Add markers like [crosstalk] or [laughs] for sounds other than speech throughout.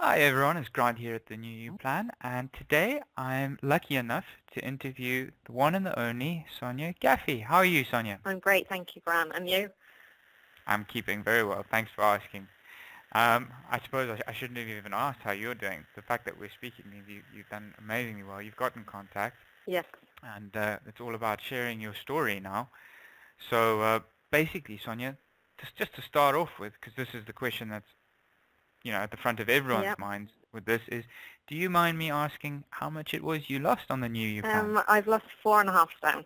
Hi everyone, it's Grant here at the New You Plan and today I'm lucky enough to interview the one and the only Sonya Gaffey. How are you Sonya? I'm great, thank you Grant. And you? I'm keeping very well, thanks for asking. Um, I suppose I, sh I, shouldn't have even asked how you're doing. The fact that we're speaking means you, have done amazingly well. You've gotten contact. Yes. And uh, it's all about sharing your story now. So uh, basically, Sonya, just, just to start off with, because this is the question that's you know, at the front of everyone's yep. minds with this is, do you mind me asking how much it was you lost on the New You plan? Um, I've lost four and a half stone.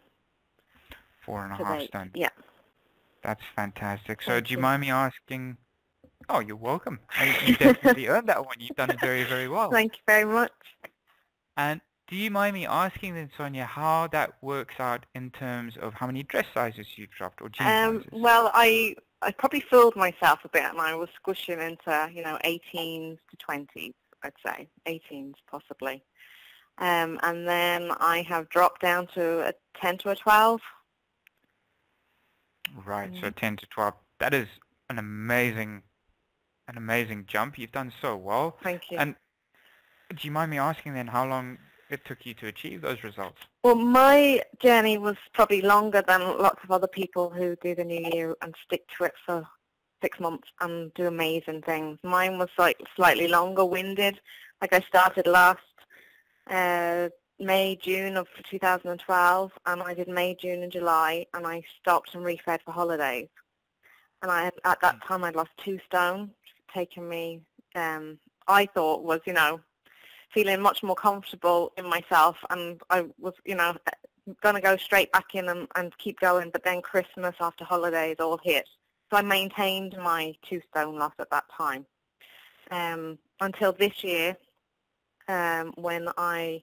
Four and a half stone. Yeah. That's fantastic. So Thank do you, you mind me asking? Oh, you're welcome. You definitely earned that one. You've done it very, very well. Thank you very much. And do you mind me asking then, Sonya, how that works out in terms of how many dress sizes you've dropped or jean um, sizes? Well, I I probably fooled myself a bit and I was squishing into, you know, 18s to 20s, I'd say, 18s possibly. Um, and then I have dropped down to a 10 to a 12. Right, mm. so 10 to 12. That is an amazing, an amazing jump. You've done so well. Thank you. And do you mind me asking then how long it took you to achieve those results? Well, my journey was probably longer than lots of other people who do the New You and stick to it for six months and do amazing things. Mine was like slightly longer winded. Like I started last uh, May, June of 2012 and I did May, June and July and I stopped and refed for holidays. And I at that time I'd lost two stone, taking me, um, I thought was, you know, feeling much more comfortable in myself and I was, you know, going to go straight back in and, and keep going, but then Christmas after holidays all hit. So I maintained my two stone loss at that time um, until this year um, when I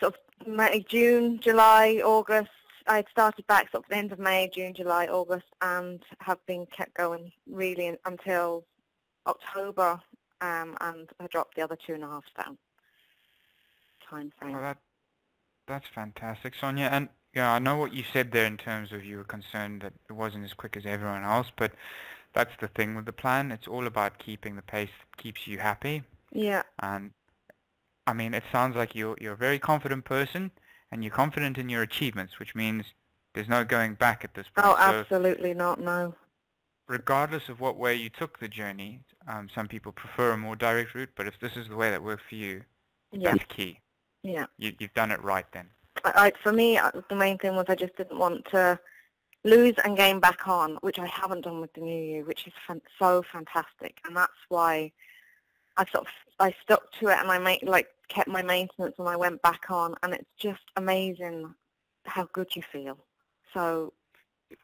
sort of May, June, July, August, I started back sort of the end of May, June, July, August, and have been kept going really until October um, and I dropped the other two and a half stone time frame. Well, that, that's fantastic, Sonya. And yeah, I know what you said there in terms of you were concerned that it wasn't as quick as everyone else, but that's the thing with the plan. It's all about keeping the pace that keeps you happy. Yeah. And I mean, it sounds like you're you're a very confident person, and you're confident in your achievements, which means there's no going back at this point. Oh, absolutely so, not. No regardless of what way you took the journey, um, some people prefer a more direct route, but if this is the way that works for you, yeah. that's key. Yeah. You, have done it right then. I, I, for me, uh, the main thing was I just didn't want to lose and gain back on, which I haven't done with the new you, which is fan so fantastic, and that's why I sort of I stuck to it and I like kept my maintenance and I went back on, and it's just amazing how good you feel. So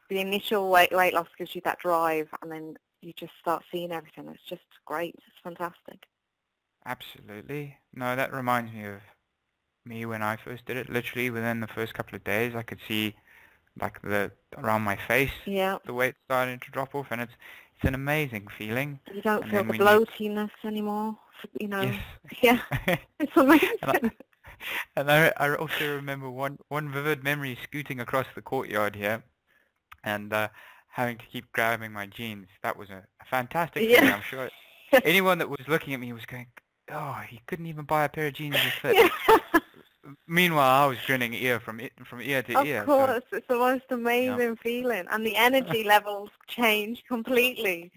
the initial weight, weight loss gives you that drive and then you just start seeing everything. It's just great. It's fantastic. Absolutely. No, that reminds me of me when I first did it. Literally within the first couple of days, I could see like the around my face, yeah. the weight starting to drop off, and it's it's an amazing feeling. You don't and feel the bloatiness you... anymore. You know. Yes. [laughs] Yeah. [laughs] it's amazing. and, I, [laughs] and I, I also remember one one vivid memory scooting across the courtyard here and uh, having to keep grabbing my jeans. That was a, a fantastic yeah. thing. I'm sure [laughs] anyone that was looking at me was going, "Oh, he couldn't even buy a pair of jeans that [laughs] fit." Yeah. Meanwhile, I was grinning ear from from ear to of ear. Of course, so, it's the most amazing yeah. feeling, and the energy levels change completely.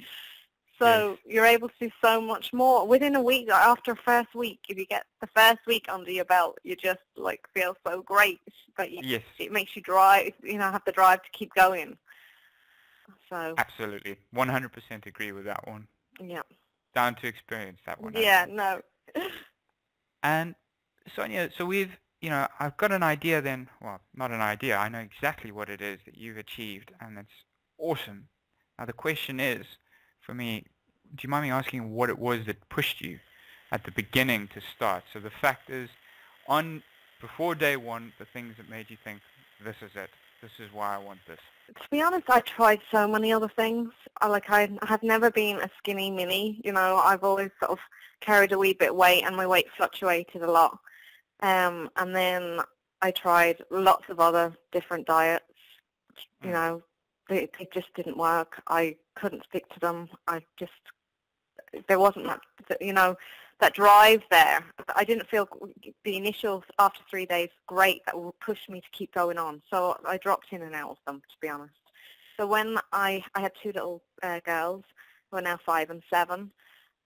So yes. you're able to do so much more within a week. After first week, if you get the first week under your belt, you just like feel so great. But you, yes. it makes you drive. You know, have the drive to keep going. So absolutely, 100% agree with that one. Yeah. Down to experience that one. Yeah. No. [laughs] and Sonya, so we've you know I've got an idea then. Well, not an idea. I know exactly what it is that you've achieved, and that's awesome. Now the question is for me, do you mind me asking what it was that pushed you at the beginning to start? So the fact is, on before day one, the things that made you think, this is it, this is why I want this. To be honest, I tried so many other things. I, like I have never been a skinny mini. You know, I've always sort of carried a wee bit weight, and my weight fluctuated a lot. Um, and then I tried lots of other different diets. You mm. know, they, they just didn't work. I couldn't stick to them. I just there wasn't much you know, that drive there. I didn't feel the initial after three days great that would push me to keep going on. So I dropped in and out of them, to be honest. So when I I had two little uh, girls who are now five and seven,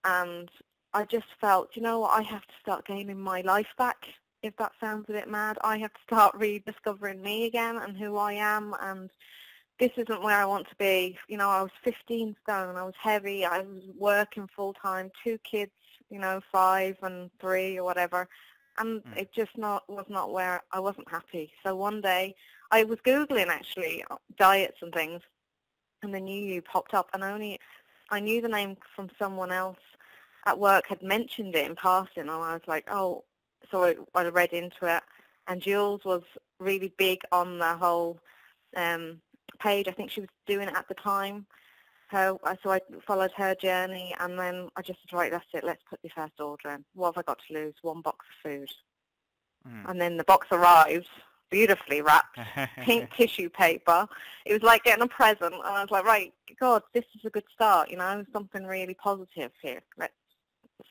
and I just felt, you know what, I have to start gaining my life back. If that sounds a bit mad, I have to start [laughs] rediscovering me again and who I am and this isn't where I want to be. You know, I was 15 stone, I was heavy, I was working full time, two kids, you know, five and three or whatever, and mm. it just not was not where I wasn't happy. So one day I was googling actually diets and things, and the new you popped up, and only I knew the name from someone else at work had mentioned it in passing, and I was like, oh, so I, I read into it, and Jules was really big on the whole um, page. I think she was doing it at the time. Her, so I followed her journey, and then I just said, right, that's it. Let's put the first order in. What have I got to lose? One box of food. Mm. And then the box arrived, beautifully wrapped, [laughs] pink tissue paper. It was like getting a present, and I was like, right, God, this is a good start. You know, something really positive here. Let's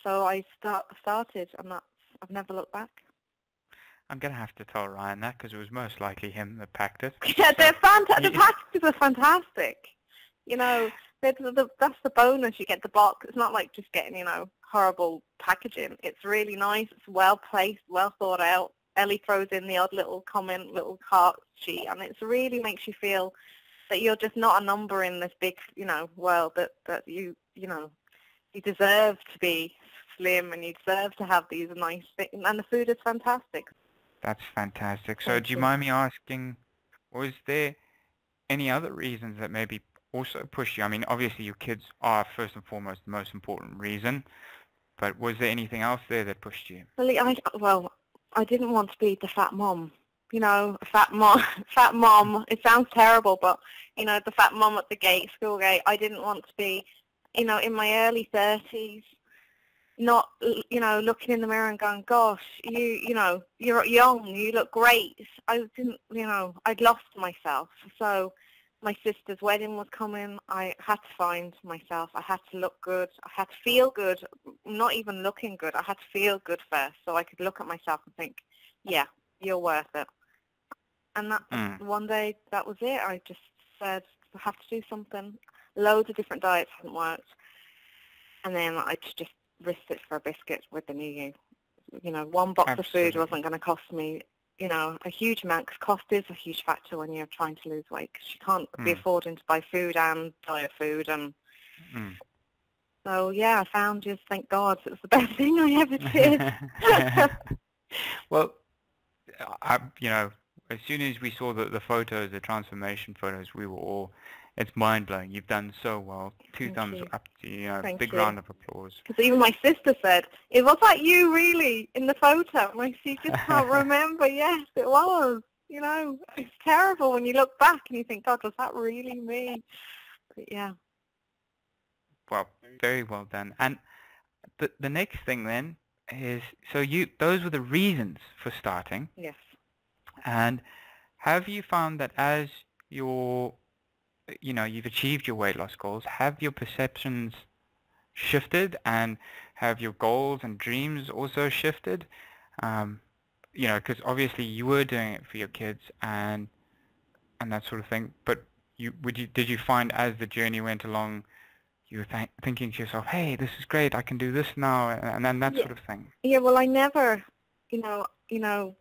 so I start, started, and that's, I've never looked back. I'm going to have to tell Ryan that because it was most likely him that packed it. [laughs] Yeah, they're fantastic. The [laughs] packages are fantastic. You know, the, the, that's the bonus. You get the box. It's not like just getting, you know, horrible packaging. It's really nice. It's well placed, well thought out. Ellie throws in the odd little comment, little cart sheet, and it really makes you feel that you're just not a number in this big, you know, world. That that you, you know, you deserve to be slim and you deserve to have these nice things. And the food is fantastic. That's fantastic. So do you, mind me asking, was there any other reasons that maybe also pushed you? I mean, obviously your kids are first and foremost the most important reason, but was there anything else there that pushed you? Well, I, well, I didn't want to be the fat mom. You know, fat mom, [laughs] fat mom. It sounds terrible, but you know, the fat mom at the gate, school gate. I didn't want to be you know, in my early 30s, not, you know, looking in the mirror and going, gosh, you, you know, you're young, you look great. I didn't, you know, I'd lost myself. So my sister's wedding was coming. I had to find myself. I had to look good. I had to feel good, not even looking good. I had to feel good first so I could look at myself and think, yeah, you're worth it. And that mm. one day, that was it. I just said, I have to do something loads of different diets haven't worked. And then I just it for a biscuit with the new you. You know, one box Absolutely. of food wasn't going to cost me, you know, a huge amount because cost is a huge factor when you're trying to lose weight because you can't mm. be affording to buy food and diet food. And mm. so, yeah, I found just, thank God, it was the [laughs] best thing I ever did. [laughs] [laughs] well, I, you know, as soon as we saw the, the photos, the transformation photos, we were all it's mind blowing. You've done so well. Two Thank thumbs you. up to you. Know, Thank big you. round of applause. Because even my sister said, "It was that you really in the photo." And she just can't [laughs] remember. Yes, it was. You know, it's terrible when you look back and you think, "God, was that really me?" But yeah. Well, very well done. And the the next thing then is so you those were the reasons for starting. Yes. And have you found that as your you know, you've achieved your weight loss goals, have your perceptions shifted and have your goals and dreams also shifted? Um, you know, because obviously you were doing it for your kids and and that sort of thing. But you would you did you find as the journey went along, you were th- thinking to yourself, "Hey, this is great. I can do this now," and then that yeah. sort of thing. Yeah. Well, I never, you know, you know,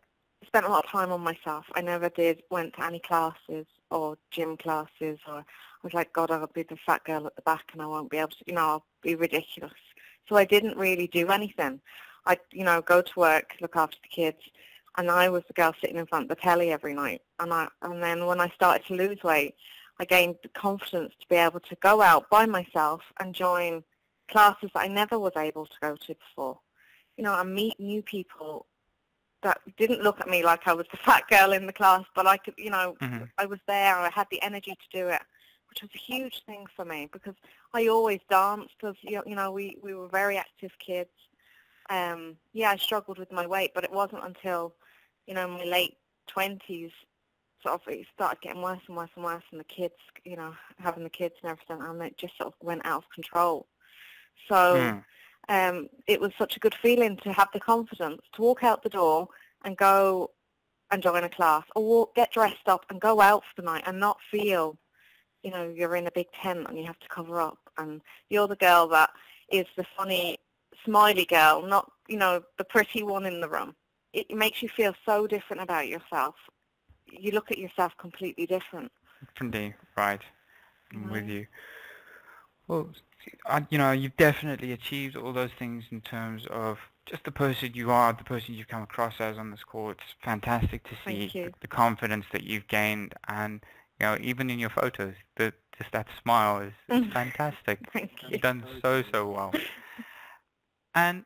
spent a lot of time on myself. I never did went to any classes or gym classes or I was like, God, I'll be the fat girl at the back and I won't be able to, you know, I'll be ridiculous. So I didn't really do anything. I'd, you know, go to work, look after the kids, and I was the girl sitting in front of the telly every night. And I, and then when I started to lose weight, I gained the confidence to be able to go out by myself and join classes that I never was able to go to before. You know, and meet new people that didn't look at me like I was the [laughs] fat girl in the class, but I could, you know, mm-hmm. I was there. I had the energy to do it, which was a huge thing for me because I always danced. Because you know, we we were very active kids. Um, yeah, I struggled with my weight, but it wasn't until, you know, my late twenties, sort of, it started getting worse and worse and worse, and the kids, you know, having the kids and everything, and it just sort of went out of control. So. Mm um, it was such a good feeling to have the confidence to walk out the door and go and join a class or walk, get dressed up and go out for the night and not feel, you know, you're in a big tent and you have to cover up and you're the girl that is the funny, smiley girl, not, you know, the pretty one in the room. It makes you feel so different about yourself. You look at yourself completely different. Differently, right. I'm with you. Well, you know, you've definitely achieved all those things in terms of just the person you are, the person you've come across as on this call. It's fantastic to see the, the, confidence that you've gained, and you know, even in your photos, the, just that smile is, is mm. fantastic. [laughs] Thank you. You've done so so well. and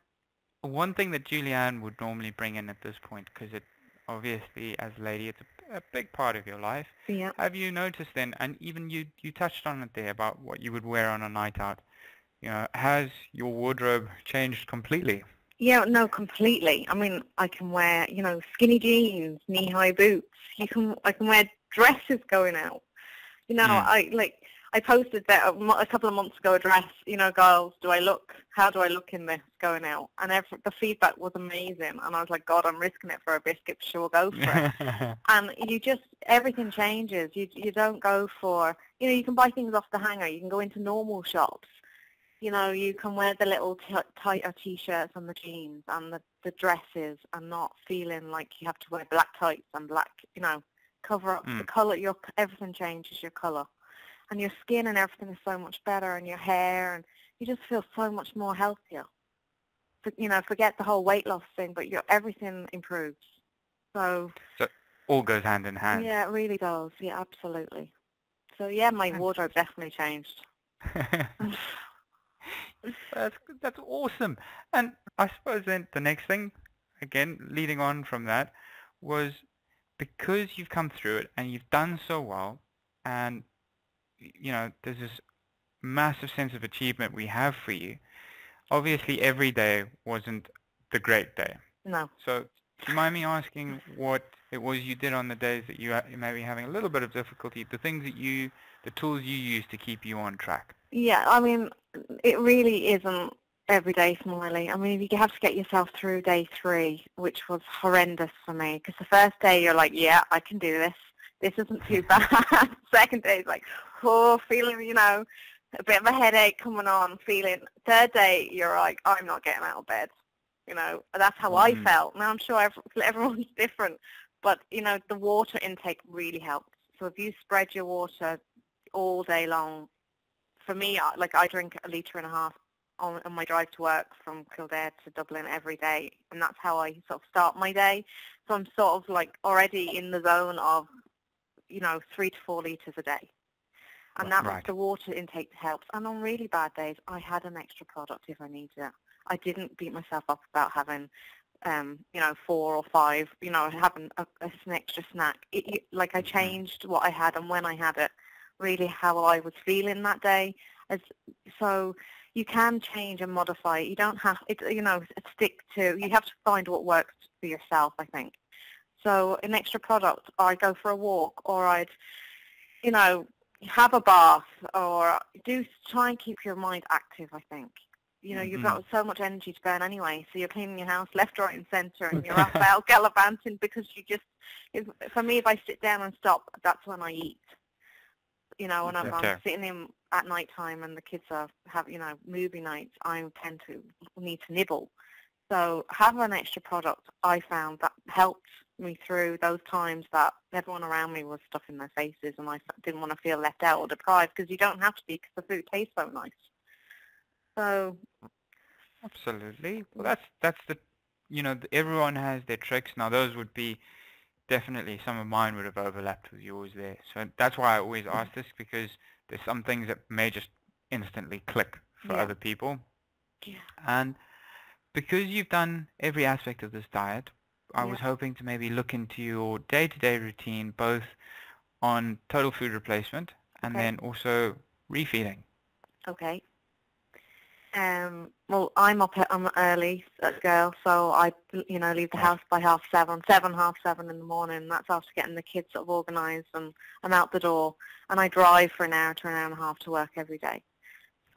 one thing that Julie-Ann would normally bring in at this point, because it obviously as a lady, it's a a big part of your life. Yeah. Have you noticed then, and even you, you touched on it there about what you would wear on a night out, you know, has your wardrobe changed completely? Yeah, no, completely. I mean, I can wear, you know, skinny jeans, knee-high boots. You can, I can wear dresses going out. You know, mm. I like I posted that a, couple of months ago a dress, you know, girls, do I look, how do I look in this going out? And every, the feedback was amazing. And I was like, God, I'm risking it for a biscuit, sure, go for it. [laughs] and you just, everything changes. You, you don't go for, you know, you can buy things off the hanger. You can go into normal shops. You know, you can wear the little t- tighter T-shirts and the jeans and the, the dresses and not feeling like you have to wear black tights and black, you know, cover up mm. the color. Your everything changes your color and your skin and everything is so much better and your hair and you just feel so much more healthier. You know, forget the whole weight loss thing, but your everything improves. So, so all goes hand in hand. Yeah, it really does. Yeah, absolutely. So yeah, my wardrobe definitely changed. [laughs] that's that's awesome. And I suppose then the next thing, again, leading on from that, was because you've come through it and you've done so well, and you know, there's this massive sense of achievement we have for you. Obviously, every day wasn't the great day. No. So, do you mind me asking what it was you did on the days that you, you may be having a little bit of difficulty, the things that you, the tools you use to keep you on track? Yeah, I mean, it really isn't every day smiley. I mean, you have to get yourself through day three, which was horrendous for me, because the first day you're like, yeah, I can do this. This isn't too [laughs] bad. [laughs] Second day is like, oh, feeling, you know, a bit of a headache coming on, feeling. Third day, you're like, I'm not getting out of bed. You know, that's how mm-hmm. I felt. Now, I'm sure [laughs] everyone's different, but, you know, the water intake really helps. So if you spread your water all day long, for me, like I drink a litre and a half on, on my drive to work from Kildare to Dublin every day, and that's how I sort of start my day. So I'm sort of like already in the zone of, you know, three to four litres a day and that right. the water intake helps. And on really bad days, I had an extra product if I needed it. I didn't beat myself up about having, um, you know, four or five, you know, having a, a, an extra snack. It, it, like I mm-hmm. changed what I had and when I had it, really how I was feeling that day. As so, you can change and modify. You don't have, it, you know, stick to. You have to find what works for yourself. I think. So an extra product, or I'd go for a walk, or I'd, you know, have a bath or do try and keep your mind active, I think. You know, you've got mm-hmm. so much energy to burn anyway, so you're cleaning your house left, right and centre and you're up [laughs] out gallivanting because you just, if, for me, if I sit down and stop, that's when I eat. You know, when I'm, I'm sitting in at night time and the kids are have you know movie nights, I tend to need to nibble. So have an extra product. I found that helped me through those times that everyone around me was stuffing their faces and I didn't want to feel left out or deprived because you don't have to be because the food tastes so nice. So. Absolutely. Well, that's that's the, you know, everyone has their tricks. Now those would be definitely some of mine would have overlapped with yours there. So that's why I always mm. ask this because there's some things that may just instantly click for yeah. other people. Yeah. And because you've done every aspect of this diet, I yeah. was hoping to maybe look into your day-to-day routine, both on total food replacement and okay. then also refeeding. Okay. Um, well, I'm up I'm early girl, so I, you know, leave the house by half seven, seven, half seven in the morning. That's after getting the kids sort of organised and I'm out the door. And I drive for an hour to an hour and a half to work every day.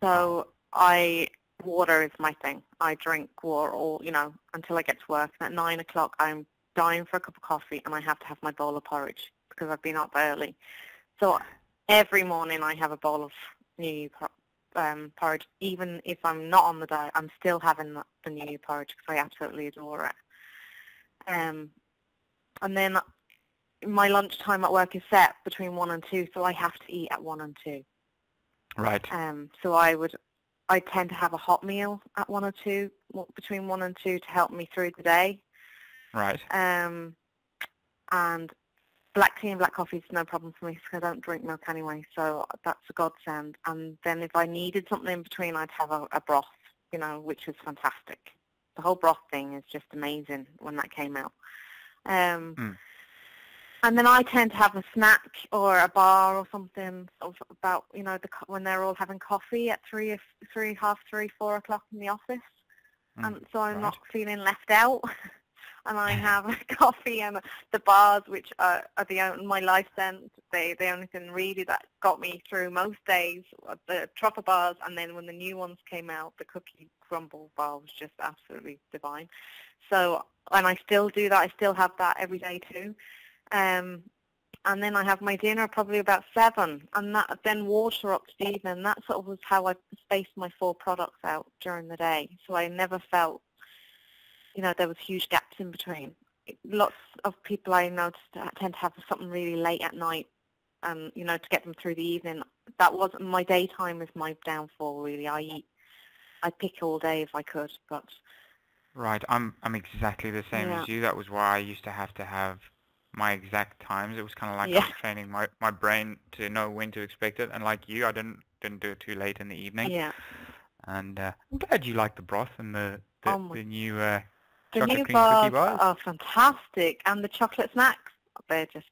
So I water is my thing. I drink water all, you know, until I get to work. And at nine o'clock, I'm dying for a cup of coffee, and I have to have my bowl of porridge because I've been up early. So every morning I have a bowl of New um, porridge. Even if I'm not on the diet, I'm still having the, the New porridge because I absolutely adore it. Um, and then my lunchtime at work is set between one and two, so I have to eat at one and two. Right. Um, so I would, I tend to have a hot meal at one or two, between one and two, to help me through the day. Right. Um, and black tea and black coffee is no problem for me because I don't drink milk anyway, so that's a godsend. And then if I needed something in between, I'd have a, a broth, you know, which was fantastic. The whole broth thing is just amazing when that came out. Um, mm. And then I tend to have a snack or a bar or something sort of about, you know, the, when they're all having coffee at three, three, half three, four o'clock in the office. Mm, and so I'm right. not feeling left out. [laughs] and I have a [laughs] coffee and the bars, which are, are the only, my life sense. They the only thing really that got me through most days. The truffle bars, and then when the new ones came out, the cookie crumble bar was just absolutely divine. So, and I still do that. I still have that every day too. Um, and then I have my dinner probably about seven, and that then water up to the evening. That sort of was how I spaced my four products out during the day. So I never felt, you know, there was huge gaps in between. Lots of people I noticed tend to have something really late at night, um, you know, to get them through the evening. That wasn't my daytime is my downfall really. I eat, I pick all day if I could, but. Right, I'm I'm exactly the same Yeah. as you. That was why I used to have to have my exact times. It was kind of like I was training my, my brain to know when to expect it. And like you, I didn't didn't do it too late in the evening. Yeah. And uh, I'm glad you like the broth and the the, Oh the new uh, The new cream bars, cookie bars. are fantastic, and the chocolate snacks, they're just,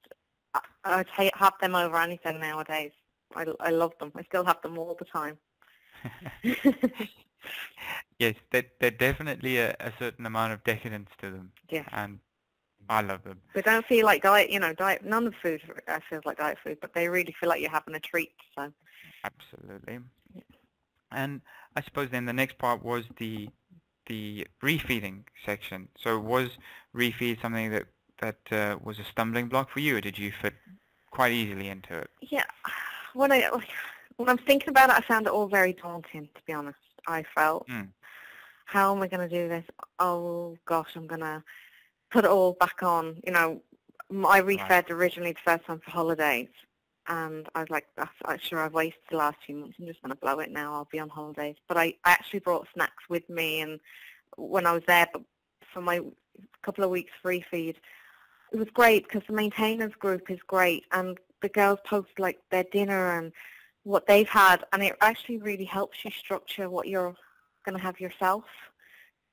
I, I'd have them over anything nowadays. I, I love them. I still have them all the time. [laughs] yes, there there definitely a, a certain amount of decadence to them, [laughs] yeah. and I love them. They don't feel like diet, you know, diet, none of the food uh, feels like diet food, but they really feel like you're having a treat, so. Absolutely. And I suppose then the next part was the the refeeding section. So was refeed something that that uh, was a stumbling block for you, or did you fit quite easily into it? Yeah, when I when I'm thinking about it, I found it all very daunting. To be honest, I felt, Mm. how am I going to do this? Oh gosh, I'm going to put it all back on. You know, I refed originally the first time for holidays, and I was like, I'm sure I've wasted the last few months. I'm just going to blow it now. I'll be on holidays. But I, I actually brought snacks with me, and when I was there, but for my couple of weeks free feed, it was great because the maintainers group is great, and the girls post like their dinner and what they've had, and it actually really helps you structure what you're going to have yourself.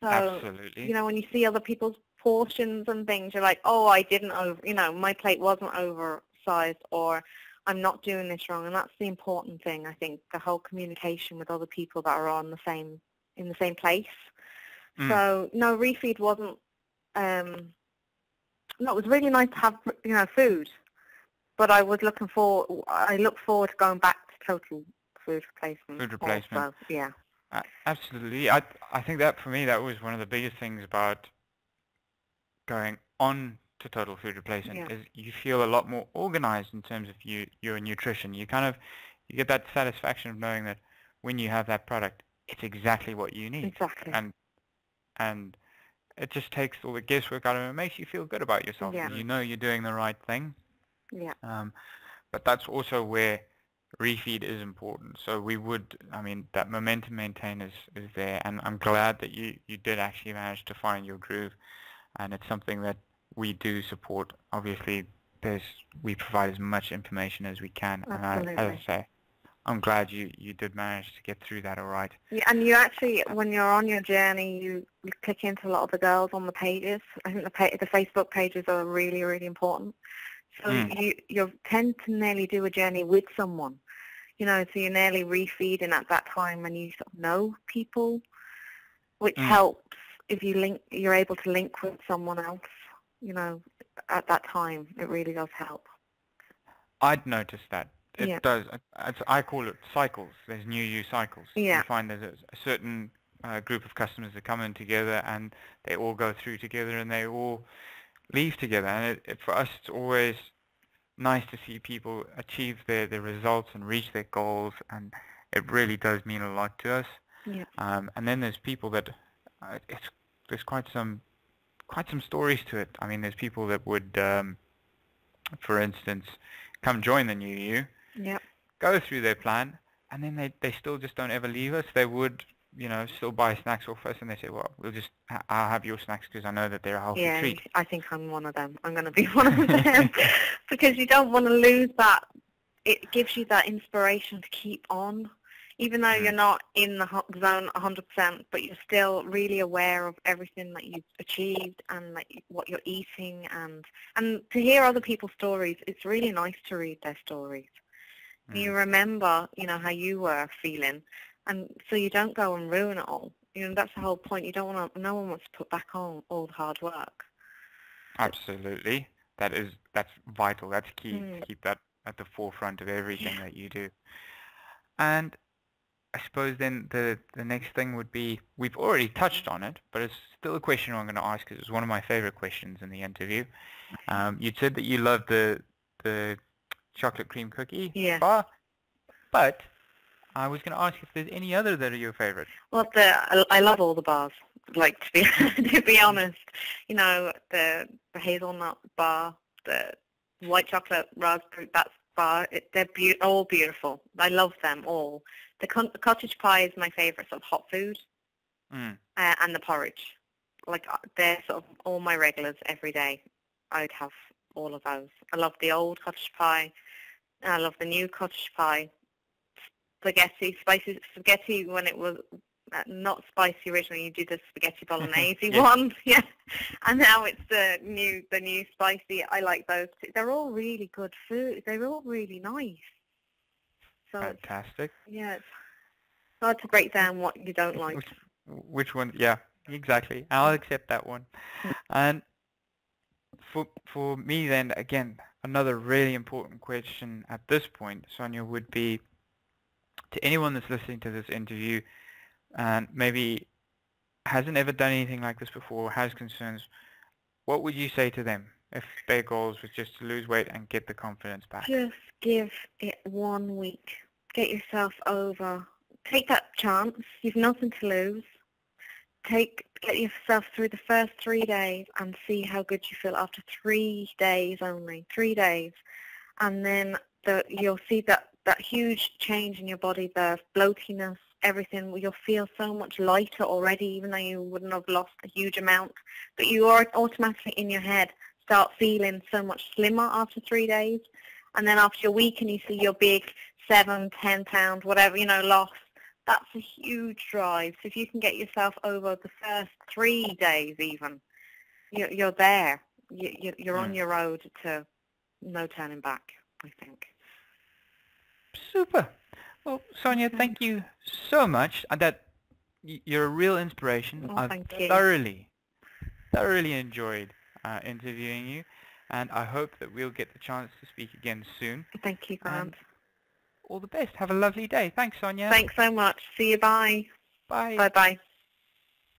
So Absolutely. you know, when you see other people's portions and things, you're like, oh, I didn't over, you know, my plate wasn't oversized, or I'm not doing this wrong, and that's the important thing. I think the whole communication with other people that are on the same in the same place. Mm. So no, refeed wasn't. Um, no, it was really nice to have you know food, but I was looking for. I look forward to going back to total food replacement. Food replacement. Also. Yeah. Absolutely. I I think that for me that was one of the biggest things about going on to total food replacement Yeah. is you feel a lot more organized in terms of you your nutrition. You kind of you get that satisfaction of knowing that when you have that product, it's exactly what you need. Exactly. And and it just takes all the guesswork out of it. It makes you feel good about yourself Yeah. you know you're doing the right thing. yeah. Um, but that's also where refeed is important. So we would, I mean, that momentum maintain is, is there, and I'm glad that you, you did actually manage to find your groove, and it's something that we do support. Obviously, there's we provide as much information as we can, and I, as I say, I'm glad you, you did manage to get through that all right. Yeah, and you actually, when you're on your journey, you, you click into a lot of the girls on the pages. I think the pa- the Facebook pages are really, really important. So Mm. you you tend to nearly do a journey with someone, you know. So you're nearly refeeding at that time, and you sort of know people, which Mm. helps if you link. You're able to link with someone else, you know, at that time. It really does help. I'd noticed that. It Yeah. does. I- It's, I call it cycles. There's new you cycles. Yeah. You find there's a, a certain uh, group of customers that come in together and they all go through together and they all leave together. And it, it, for us, it's always nice to see people achieve their, their results and reach their goals and it really does mean a lot to us. Yeah. Um, and then there's people that uh, it's there's quite some quite some stories to it. I mean, there's people that would, um, for instance, come join the new you, Yeah. go through their plan, and then they they still just don't ever leave us. They would, you know, still buy snacks off us, and they say, well, we'll just ha- I'll have your snacks because I know that they're a healthy Yeah, treat. I think I'm one of them. I'm going to be [laughs] one of them [laughs] because you don't want to lose that. It gives you that inspiration to keep on, even though Mm. you're not in the zone 100%, but you're still really aware of everything that you've achieved and like what you're eating, and and to hear other people's stories. It's really nice to read their stories. You Mm. remember, you know, how you were feeling, and so you don't go and ruin it all. You know, that's the whole point. You don't want to. No one wants to put back on all the hard work. Absolutely, that is that's vital. That's key Mm. to keep that at the forefront of everything Yeah. that you do. And I suppose then the the next thing would be we've already touched on it, but it's still a question I'm going to ask because it's one of my favorite questions in the interview. Um, you said that you love the the chocolate cream cookie Yeah. bar, but I was going to ask if there's any other that are your favorite. Well, the I, I love all the bars. Like to be [laughs] to be honest, you know the the hazelnut bar, the white chocolate raspberry that bar. It, they're be- all beautiful. I love them all. The, cottage pie is my favorite sort of hot food, Mm. uh, and the porridge. Like uh, they're sort of all my regulars every day. I'd have all of those. I love the old cottage pie. I love the new cottage pie. Spaghetti, spicy spaghetti when it was uh, not spicy originally. You did the spaghetti [laughs] bolognese Yeah. one, [laughs] yeah, and now it's the new the new spicy. I like those too. They're all really good food. They're all really nice. So it's, Fantastic. yeah, it's hard to break down what you don't like. Which, which one? Yeah, exactly. I'll accept that one. And for for me then, again, another really important question at this point, Sonya, would be to anyone that's listening to this interview and maybe hasn't ever done anything like this before, has concerns, what would you say to them if their goals was just to lose weight and get the confidence back? Just give it one week. Get yourself over. Take that chance. You've nothing to lose. Take get yourself through the first three days and see how good you feel after three days only. Three days, and then the you'll see that that huge change in your body, the bloatiness, everything. You'll feel so much lighter already, even though you wouldn't have lost a huge amount. But you are automatically in your head start feeling so much slimmer after three days. And then after a week and you see your big seven, ten pound, whatever, you know, loss, that's a huge drive. So if you can get yourself over the first three days even, you're, you're there. You, you- you're on your road to no turning back, I think. Super. Well, Sonya, thank you so much. And that you're a real inspiration. Oh, I've you. thoroughly, thoroughly enjoyed uh, interviewing you, and I hope that we'll get the chance to speak again soon. Thank you, Grant. All the best. Have a lovely day. Thanks, Sonya. Thanks so much. See you. Bye. Bye. Bye-bye.